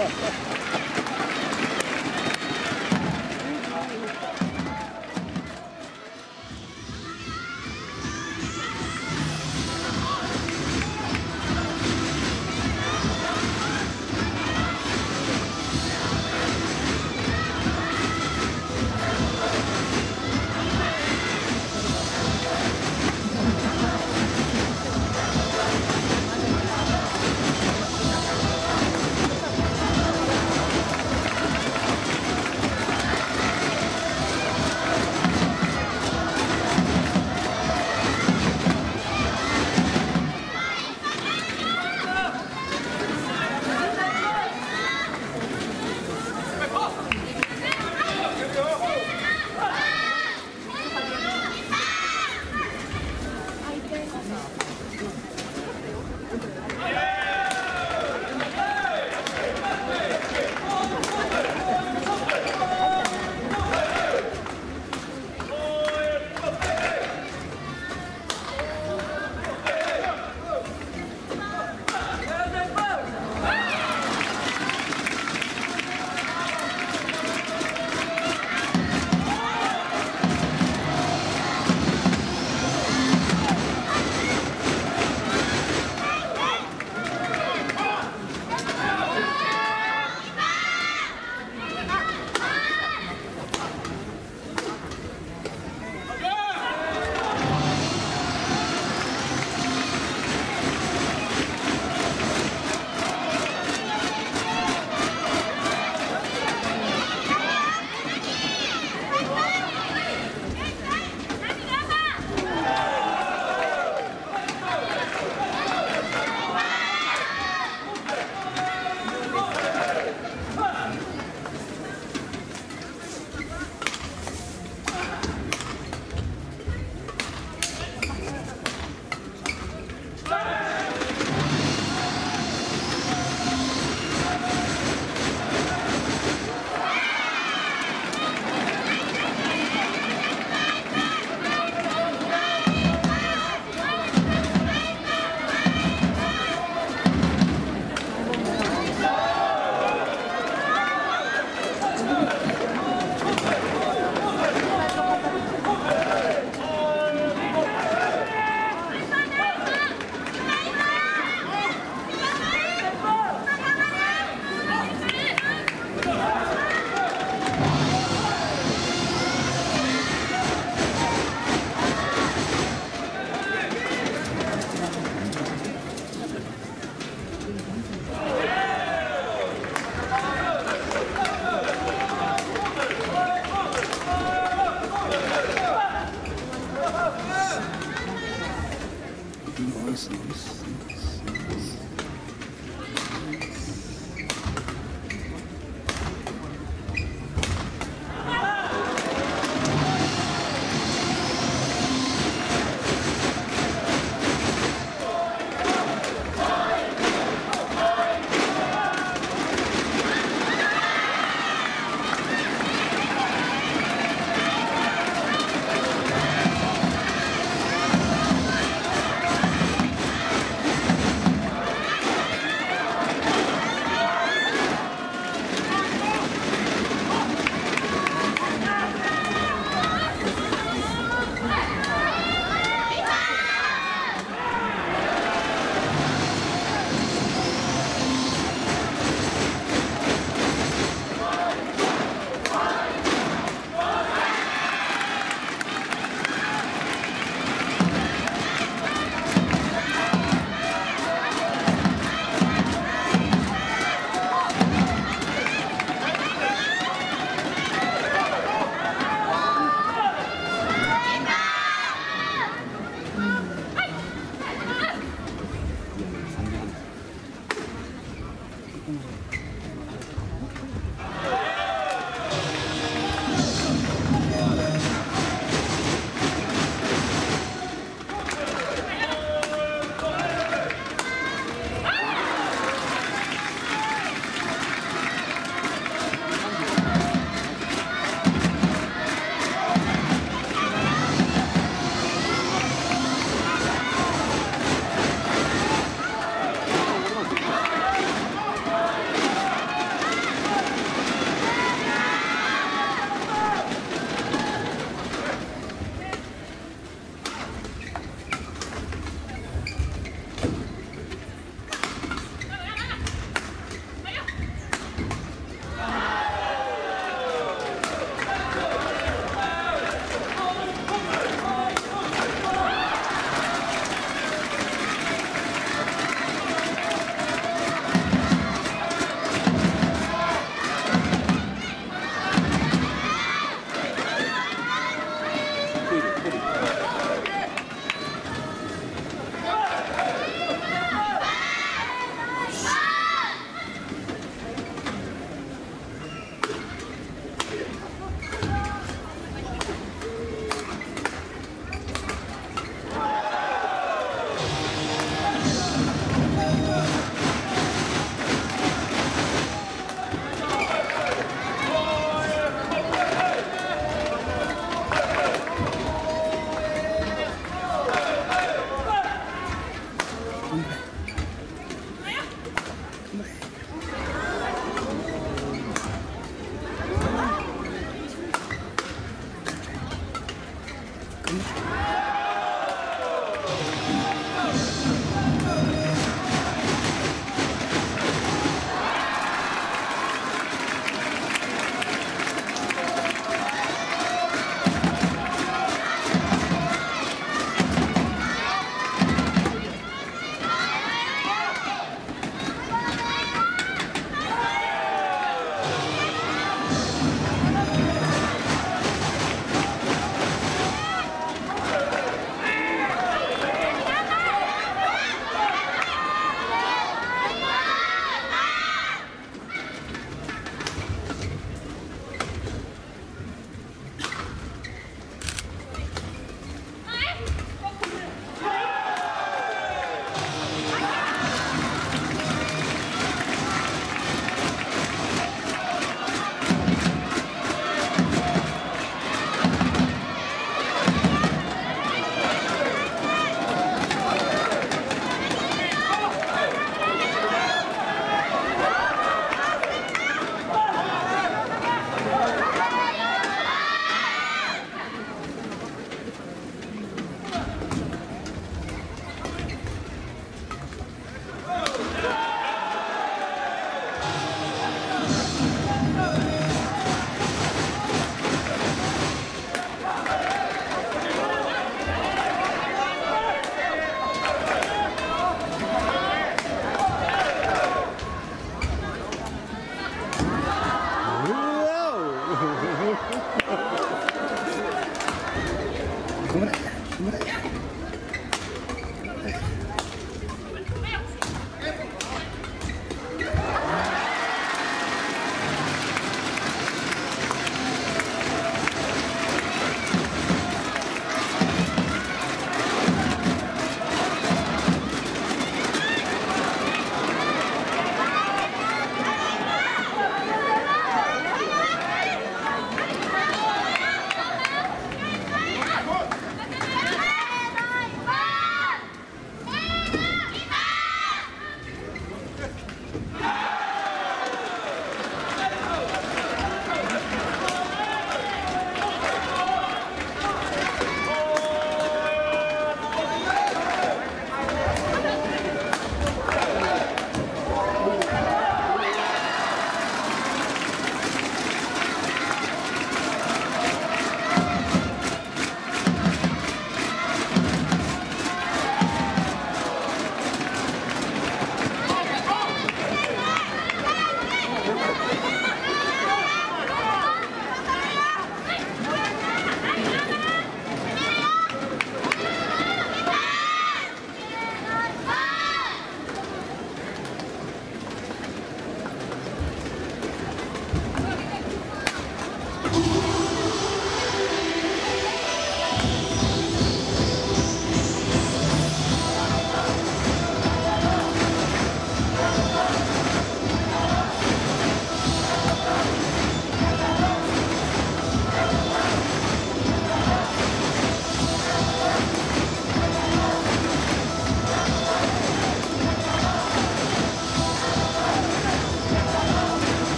Ha, ha, ha.